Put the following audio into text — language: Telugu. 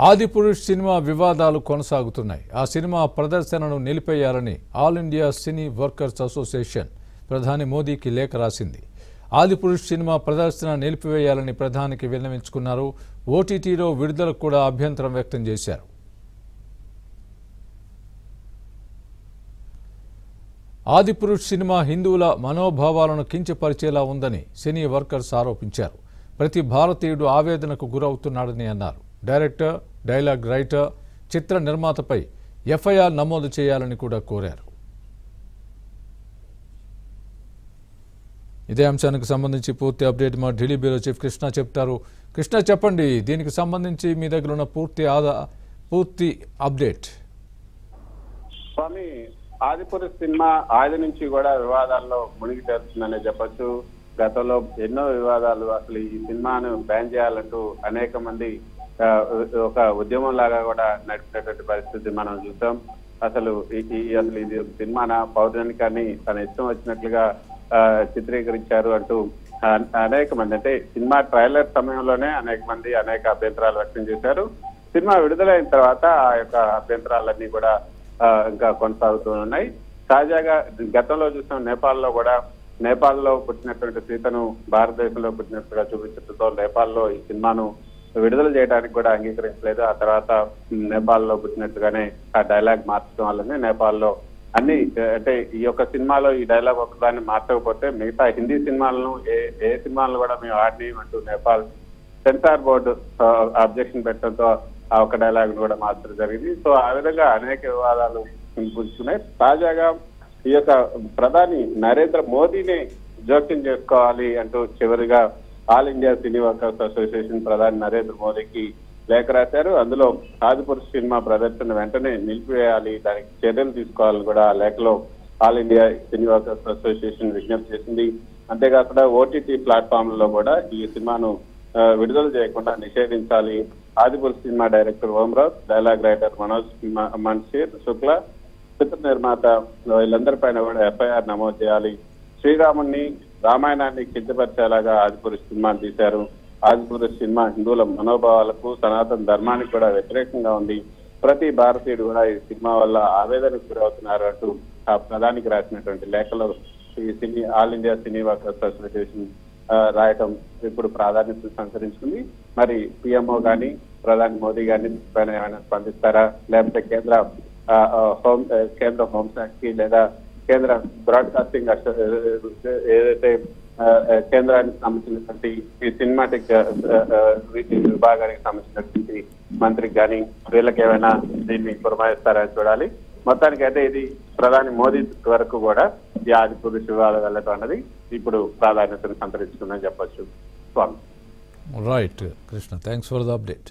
ఆదిపురుష్ సినిమా వివాదాలు కొనసాగుతున్నాయి. ఆ సినిమా ప్రదర్శనను నిలిపేయాలని all India cine workers association ప్రధాని మోదీకి లేఖ రాసింది. ఆదిపురుష్ సినిమా ప్రదర్శన నిలిపివేయాలని ప్రధానికి విన్నవించుకున్నారు. ఓటీటీలో విడుదలకు కూడా అభ్యంతరం వ్యక్తం చేశారు. ఆదిపురుష్ సినిమా హిందువుల మనోభావాలను కించపరిచేలా ఉందని సినీ వర్కర్స్ ఆరోపించారు. ప్రతి భారతీయుడు ఆవేదనకు గురవుతున్నాడని అన్నారు. డైరెక్టర్ డైలాగ్ రైటర్ చిత్ర నిర్మాతపై ఎఫ్ఐఆర్ నమోదు చేయాలని కూడా కోరారు. ఇదే అంశానికి సంబంధించి పూర్తి అప్డేట్ మా ఢిల్లీ బ్యూరో చీఫ్ కృష్ణ చెప్తారు. కృష్ణ చెప్పండి దీనికి సంబంధించి మీ దగ్గర ఉన్న పూర్తి ఆదా పూర్తి అప్డేట్. స్వామి ఆదిపురి సినిమా ఆది నుంచి కూడా వివాదాల్లో మునిగి తేరుతుందనే చెప్పొచ్చు. గతంలో ఎన్నో వివాదాలు అసలు ఈ సినిమాను బ్యాన్ చేయాలంటూ అనేక మంది ఒక ఉద్యమం లాగా కూడా నడిపినటువంటి పరిస్థితి మనం చూసాం. అసలు ఈ అసలు ఇది ఒక సినిమాన పౌరాణికాన్ని తన ఇష్టం వచ్చినట్లుగా ఆ, చిత్రీకరించారు అంటూ అనేక మంది. అంటే సినిమా ట్రైలర్ సమయంలోనే అనేక మంది అనేక అభ్యంతరాలు వ్యక్తం చేశారు. సినిమా విడుదలైన తర్వాత ఆ యొక్క అభ్యంతరాలన్నీ కూడా ఇంకా కొనసాగుతూ ఉన్నాయి. తాజాగా గతంలో చూసిన నేపాల్లో కూడా నేపాల్లో పుట్టినటువంటి సీతను భారతదేశంలో పుట్టినట్టుగా చూపించడంతో నేపాల్లో ఈ సినిమాను విడుదల చేయడానికి కూడా అంగీకరించలేదు. ఆ తర్వాత నేపాల్లో పుట్టినట్టుగానే ఆ డైలాగ్ మార్చడం వల్లనే నేపాల్లో అన్ని అంటే ఈ యొక్క సినిమాలో ఈ డైలాగ్ ఒకదాన్ని మార్చకపోతే మిగతా హిందీ సినిమాలను ఏ ఏ సినిమాలను కూడా మేము ఆడినీయమంటూ అంటూ నేపాల్ సెన్సార్ బోర్డు అబ్జెక్షన్ పెట్టడంతో ఆ ఒక డైలాగ్ కూడా మార్చడం జరిగింది. సో ఆ విధంగా అనేక వివాదాలు పుంజుకున్నాయి తాజాగా ఈ యొక్క ప్రధాని నరేంద్ర మోదీని జోక్యం చేసుకోవాలి అంటూ చివరిగా all India cine workers association ప్రధాని నరేంద్ర మోదీకి లేఖ రాశారు. అందులో ఆదిపురుష్ సినిమా ప్రదర్శన వెంటనే నిలిపివేయాలి దానికి చర్యలు తీసుకోవాలని కూడా ఆ లేఖలో all India cine workers association విజ్ఞప్తి చేసింది. అంతేకాకుండా ఓటీటీ ప్లాట్ఫామ్లో కూడా ఈ సినిమాను విడుదల చేయకుండా నిషేధించాలి. ఆదిపురుష్ సినిమా డైరెక్టర్ ఓమరాజ్ డైలాగ్ రైటర్ మనోజ్ మ- మన్షీర్ శుక్లా చిత్ర నిర్మాత వీళ్ళందరిపైన కూడా ఎఫ్ఐఆర్ నమోదు చేయాలి. శ్రీరాముణ్ణి రామాయణాన్ని కించపరిచేలాగా ఆదిపురుష్ సినిమా తీశారు. ఆదిపురుష్ సినిమా హిందువుల మనోభావాలకు సనాతన ధర్మానికి కూడా వ్యతిరేకంగా ఉంది. ప్రతి భారతీయుడు కూడా ఈ సినిమా వల్ల ఆవేదనకు గురవుతున్నారు అంటూ ఆ ప్రధానికి రాసినటువంటి లేఖలో ఈ cine all India cine workers association రాయటం ఇప్పుడు ప్రాధాన్యత సంతరించుకుంది. మరి పిఎంఓ గాని ప్రధాని మోదీ గాని పైన ఏమైనా స్పందిస్తారా? లేకపోతే కేంద్ర ఆ, హోం కేంద్ర హోంశాఖకి లేదా కేంద్ర బ్రాడ్కాస్టింగ్ ఏదైతే కేంద్రానికి సంబంధించినటువంటి ఈ సినిమాటిక్ విభాగానికి సంబంధించినటువంటి మంత్రికి కానీ వీళ్ళకి ఏమైనా దీన్ని పురమాయిస్తారని చూడాలి. మొత్తానికి అయితే ఇది ప్రధాని మోదీ వరకు కూడా ఈ ఆది పురుష వివాదం వెళ్ళటం అన్నది ఇప్పుడు ప్రాధాన్యతను సంతరించుకుందని చెప్పొచ్చు. Swami. Right Krishna thanks for the update